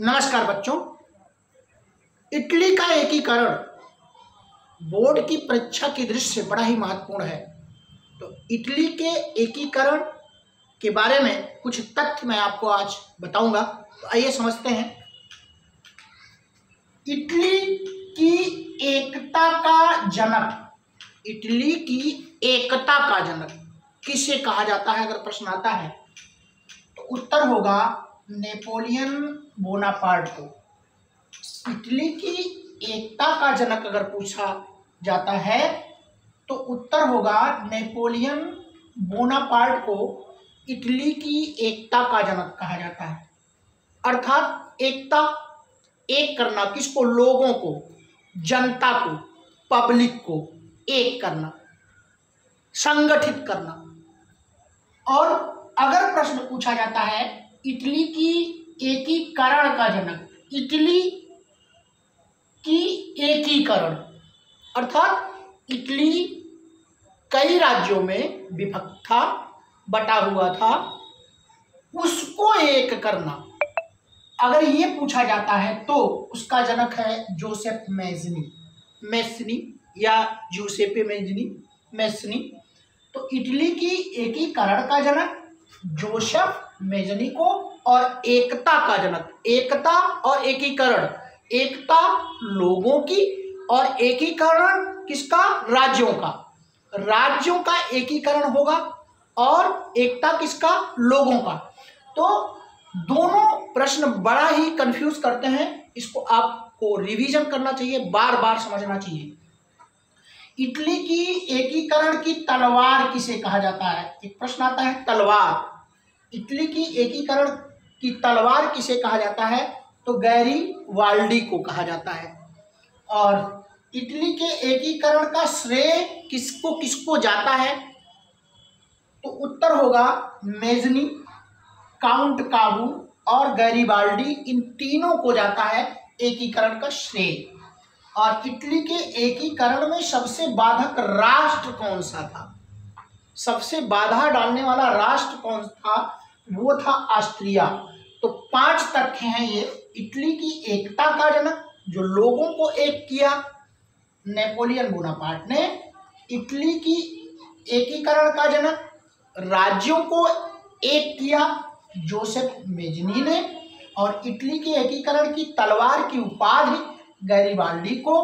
नमस्कार बच्चों। इटली का एकीकरण बोर्ड की परीक्षा की दृष्टि से बड़ा ही महत्वपूर्ण है। तो इटली के एकीकरण के बारे में कुछ तथ्य मैं आपको आज बताऊँगा। तो आइए समझते हैं। इटली की एकता का जनक, इटली की एकता का जनक किसे कहा जाता है अगर प्रश्न आता है? तो उत्तर होगा नेपोलियन बोनापार्ट को। इटली की एकता का जनक अगर पूछा जाता है तो उत्तर होगा नेपोलियन बोनापार्ट को इटली की एकता का जनक कहा जाता है। अर्थात एकता, एक करना किसको? लोगों को, जनता को, पब्लिक को एक करना, संगठित करना। और अगर प्रश्न पूछा जाता है इटली की एकीकरण का जनक। इटली की एकीकरण अर्थात इटली कई राज्यों में विभक्त था, बटा हुआ था। उसको एक करना। अगर ये पूछा जाता है तो उसका जनक है जोसेफ मेजनी। मैसनी या जूसेपे मेजनी मैसनी तो इटली की एकीकरण का जनक जोसेफ मेजनी को और एकता का जनक। एकता और एकीकरण। एकता लोगों की और एकीकरण किसका? राज्यों का। राज्यों का एकीकरण होगा और एकता किसका? लोगों का। तो दोनों प्रश्न बड़ा ही कंफ्यूज करते हैं। इसको आपको रिवीजन करना चाहिए बार बार समझना चाहिए। इटली की एकीकरण की तलवार किसे कहा जाता है? एक प्रश्न आता है, तलवार। इटली की एकीकरण की तलवार किसे कहा जाता है? तो गैरी वाल्डी को कहा जाता है। और इटली के एकीकरण का श्रेय किसको किसको जाता है? तो उत्तर होगा मेजनी, काउंट काबू और गैरीबाल्डी इन तीनों को जाता है एकीकरण का श्रेय। और इटली के एकीकरण में सबसे बाधक राष्ट्र कौन सा था? सबसे बाधा डालने वाला राष्ट्र कौन था? वो था ऑस्ट्रिया तो पाँच तथ्य हैं ये। इटली की एकता का जनक, जो लोगों को एक किया, नेपोलियन बोनापार्ट ने। इटली की एकीकरण का जनक, राज्यों को एक किया, जोसेफ मेजनी ने। और इटली के एकीकरण की तलवार की उपाधि गैरीबाल्डी को।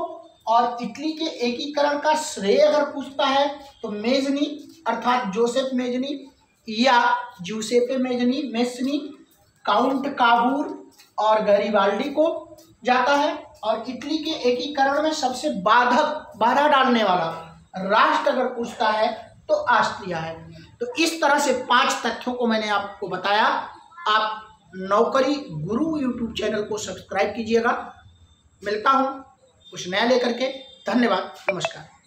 और इटली के एकीकरण का श्रेय अगर पूछता है तो मेजनी, अर्थात जोसेफ मेजनी या Giuseppe Mazzini, Mazzini, Count Cavour और गरीबाल्डी को जाता है और इटली के एकीकरण में सबसे बाधक, बाधा डालने वाला राष्ट्र अगर पूछता है तो ऑस्ट्रिया है। तो इस तरह से पाँच तथ्यों को मैंने आपको बताया। आप नौकरी गुरु यूट्यूब चैनल को सब्सक्राइब कीजिएगा। मिलता हूँ कुछ नया लेकर के। धन्यवाद। नमस्कार।